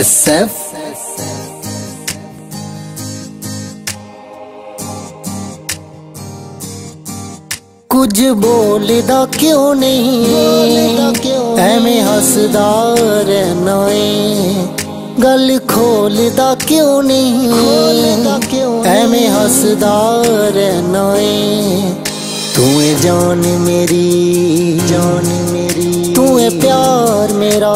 SF ਕੁਝ ਬੋਲਦਾ ਕਿਉਂ ਨਹੀਂ? ਐਵੇਂ ਹੱਸਦਾ ਰਹਿਣਾ ਏ। ਗੱਲ ਖੋਲਦਾ ਕਿਉਂ ਨਹੀਂ? ਐਵੇਂ ਹੱਸਦਾ ਰਹਿਣਾ ਏ। ਤੂੰ ਜਾਨ ਮੇਰੀ ਜਾਨ ਮੇਰੀ। ਤੂੰ ਪਿਆਰ ਮੇਰਾ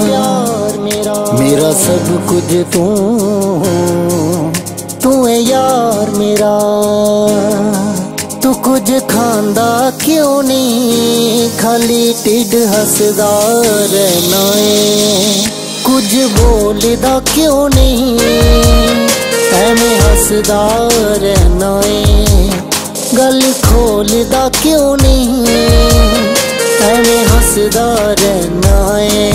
ਪਿਆਰ ਮੇਰਾ ਮੇਰਾ ਸਭ ਕੁਝ ਤੂੰ ਤੂੰ ਏ ਯਾਰ ਮੇਰਾ ਤੂੰ ਕੁਝ ਖਾਂਦਾ ਕਿਉਂ ਨਹੀਂ ਖਾਲੀ ਢਿੱਡ ਹੱਸਦਾ ਰਹਿਣਾ ਏ ਕੁਝ ਬੋਲਦਾ ਕਿਉਂ ਨਹੀਂ ਐਵੇਂ ਹੱਸਦਾ ਰਹਿਣਾ ਏ ਗੱਲ ਖੋਲਦਾ ਕਿਉਂ ਨਹੀਂ ਐਵੇਂ ਰਹਿਣਾ ਏ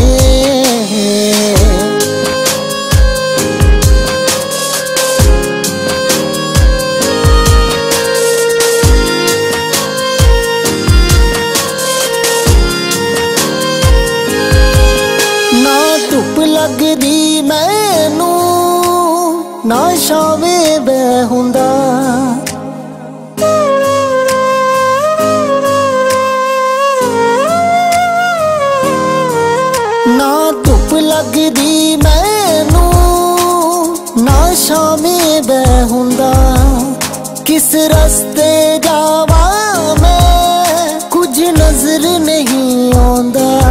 ਨਾ ਧੁੱਪ ਲੱਗਦੀ ਮੈਨੂੰ ਨਾ ਛਾਵੇਂ ਬੈ ਹੁੰਦਾ। ਲੱਗਦੀ ਮੈਨੂੰ। ਨਾ ਛਾਵੇਂ ਬੈ ਹੁੰਦਾ। ਕਿਸ ਰਸਤੇ ਜਾਵਾਂ ਮੈਂ? ਕੁਝ ਨਜ਼ਰ ਨਹੀਂ ਆਉਂਦਾ।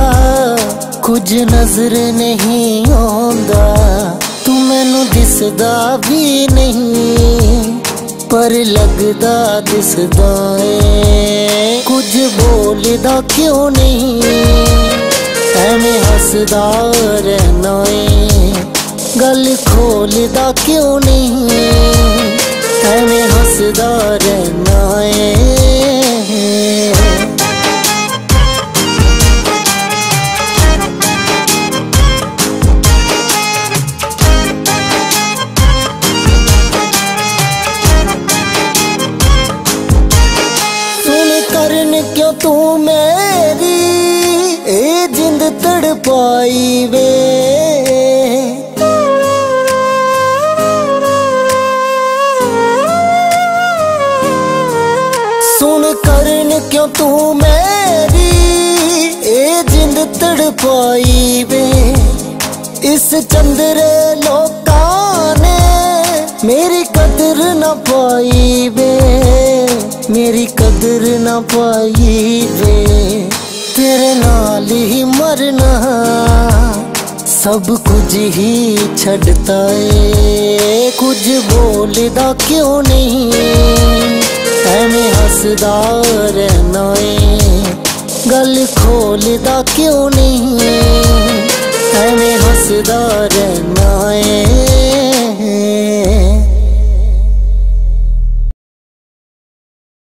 ਕੁਝ ਨਜ਼ਰ ਨਹੀਂ ਆਉਂਦਾ। ਤੂੰ ਮੈਨੂੰ ਦਿਸਦਾ ਵੀ ਨਹੀਂ। ਪਰ ਲੱਗਦਾ ਦਿਸਦਾ ਏ। ਕੁਝ ਬੋਲਦਾ ਕਿਉਂ ਨਹੀਂ? ਐਵੇਂ ਹੱਸਦਾ ਰਹਿਣਾ ਏ। ਗੱਲ ਖੋਲਦਾ ਕਿਉਂ ਨਹੀਂ? ਐਵੇਂ ਹੱਸਦਾ ਰਹਿਣਾ ਏ। ਕਰਨ ਕਿਉਂ ਤੂੰ ਮੇਰੀ? ਏ ਜਿੰਦ ਤੜਪਾਈ ਵੇ। ਸੁਣ ਕਰਨ ਕਿਉਂ ਤੂੰ ਮੇਰੀ? ਇਹ ਜਿੰਦ ਤੜਪਾਈ ਵੇ। ਇਸ ਚੰਦਰੇ ਲੋਕਾਂ ਨੇ ਮੇਰੀ ਕਦਰ ਨਾ ਪਾਈ ਵੇ। ਮੇਰੀ ਕਦਰ ਨਾ ਪਾਈ ਵੇ। ਤੇਰੇ ਨਾਲ ਹੀ ਮਰਨਾ, ਸਭ ਕੁਝ ਹੀ ਛੱਡਤਾ ਏ। ਕੁਝ ਬੋਲਦਾ ਕਿਉਂ ਨਹੀਂ? ਐਵੇਂ ਹੱਸਦਾ ਰਹਿਣਾ ਏ। ਗੱਲ ਖੋਲਦਾ ਕਿਉਂ ਨਹੀਂ? ਐਵੇਂ ਹੱਸਦਾ ਰਹਿਣਾ